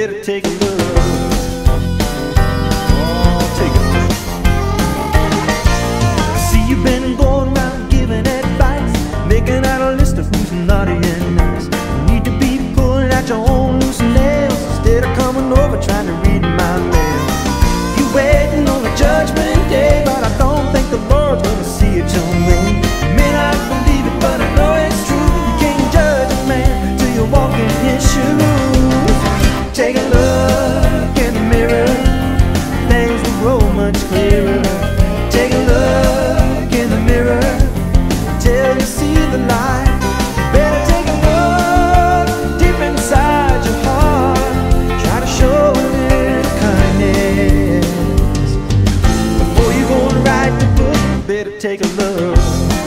better take a look. Better take a look.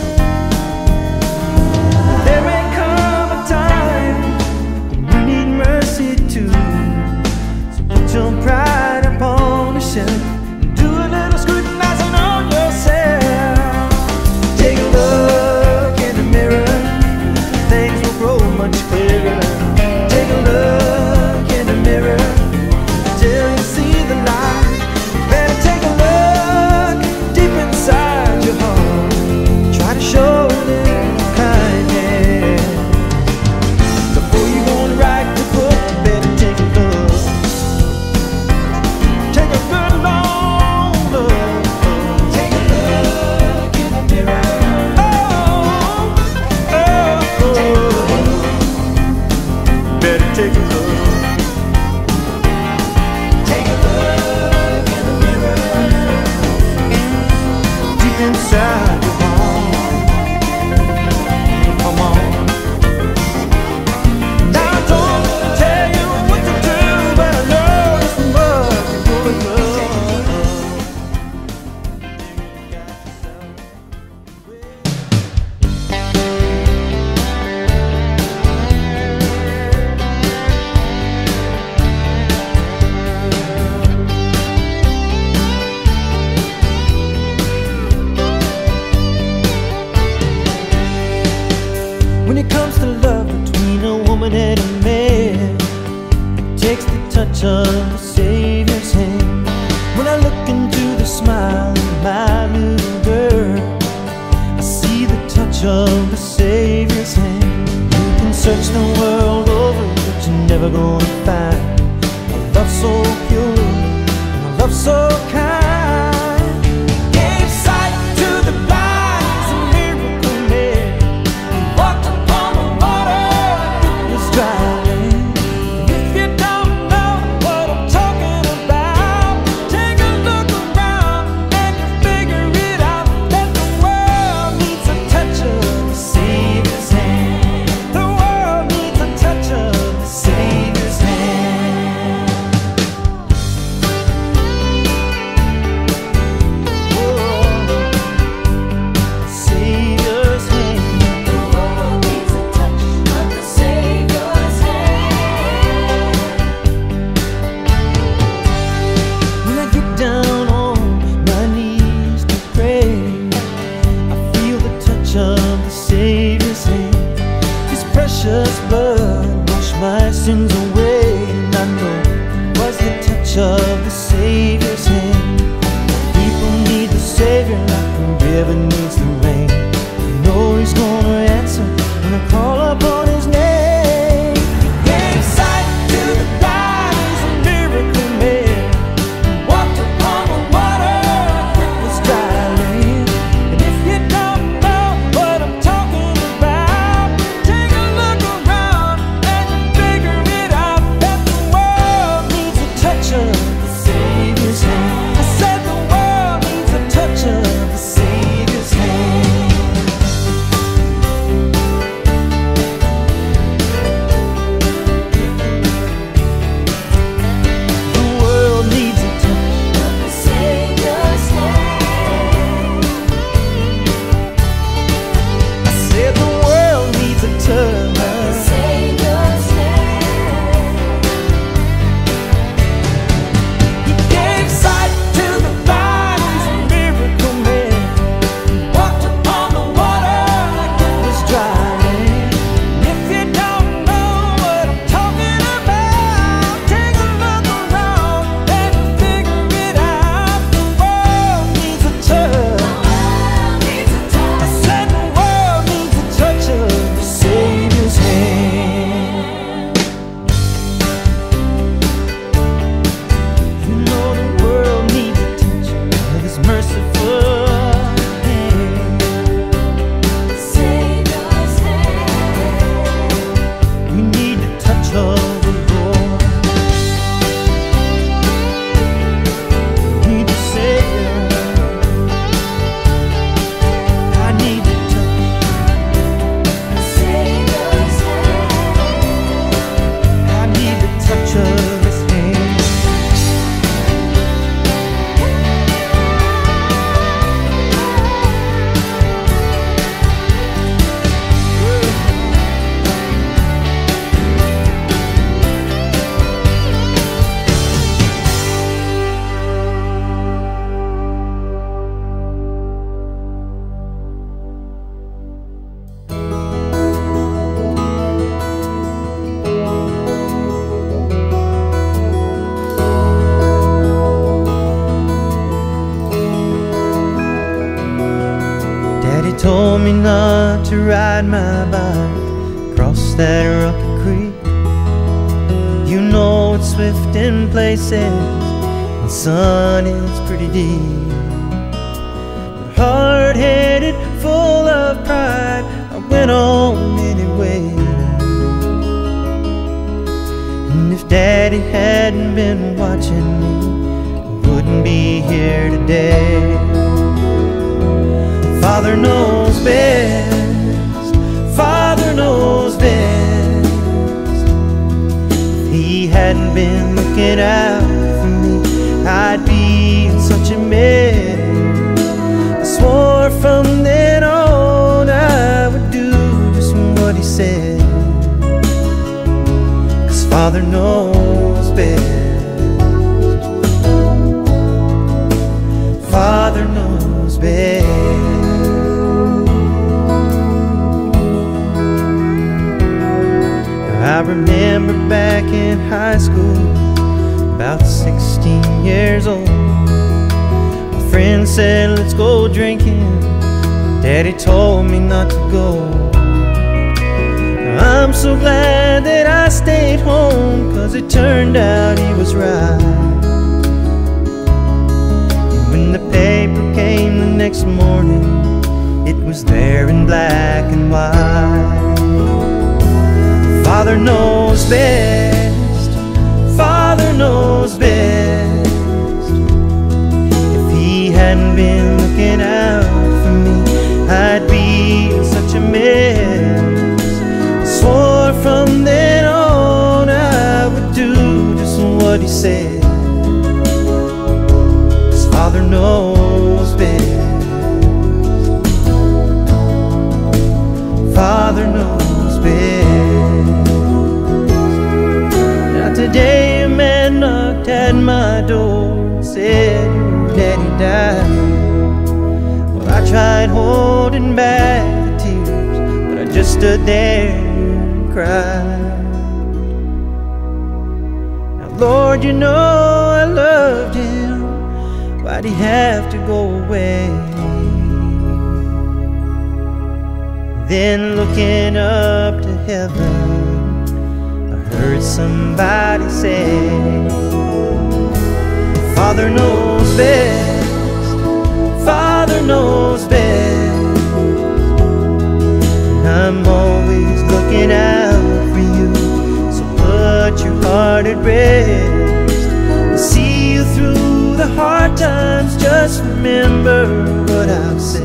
Me not to ride my bike across that rocky creek. You know it's swift in places, and sun is pretty deep. But hard headed, full of pride, I went on anyway. And if Daddy hadn't been watching me, I wouldn't be here today. Father knows best. Father knows best. If he hadn't been looking out for me, I'd be in such a mess. I swore from then on I would do just what he said. Cause Father knows best. Father knows best. I remember back in high school, about 16 years old. My friend said, Let's go drinking. Daddy told me not to go. I'm so glad that I stayed home, cause it turned out he was right. And when the paper came the next morning, it was there in black and white. Father knows best. Father knows best. If he hadn't been looking out I tried holding back the tears, but I just stood there and cried. Now, Lord, you know I loved him. Why'd he have to go away? Then looking up to heaven, I heard somebody say, Father knows best, always out for you, so put your heart at rest. I'll see you through the hard times, just remember what I've said.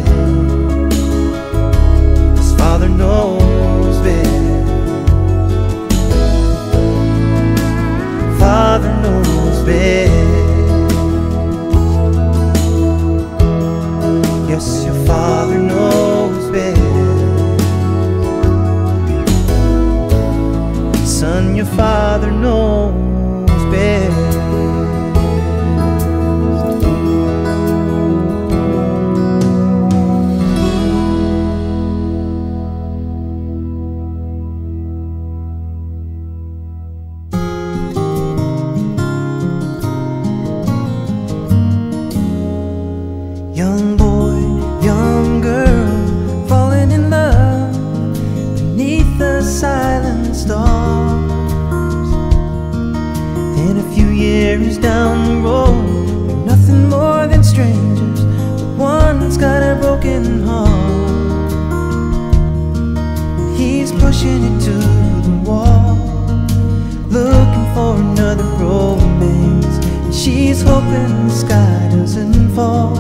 Hoping the sky doesn't fall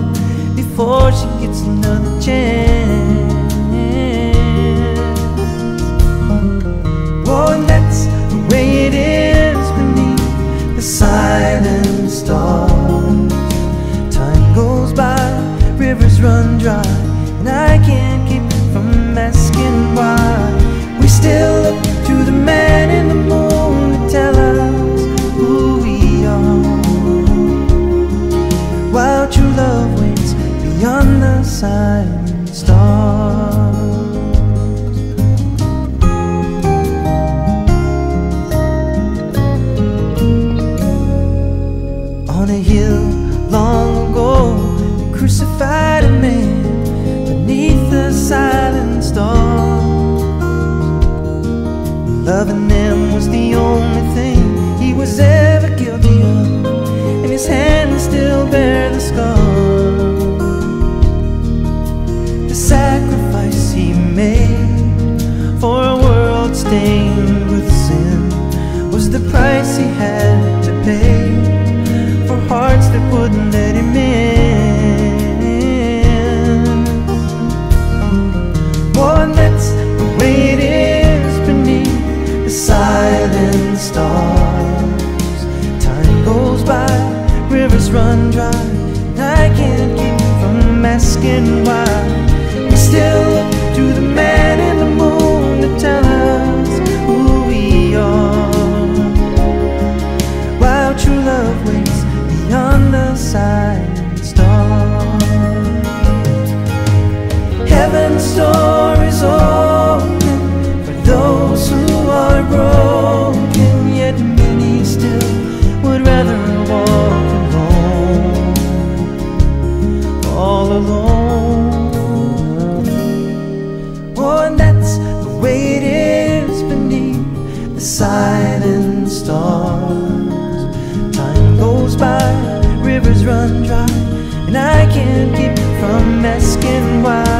before she gets another chance. Oh, and that's the way it is beneath the silent stars. Time goes by, rivers run dry, On a hill long ago, they crucified a man, beneath the silent stars. Loving them was the only thing he was ever guilty of, and his hands still bear the scars. The sacrifice he made for a world stained with sin was the price he had to pay for hearts that wouldn't let him in. Boy, that's the way it is beneath the silent stars. Time goes by, rivers run dry, and I can't keep from asking why. We still the silent stars. Time goes by, rivers run dry, and I can't keep from asking why.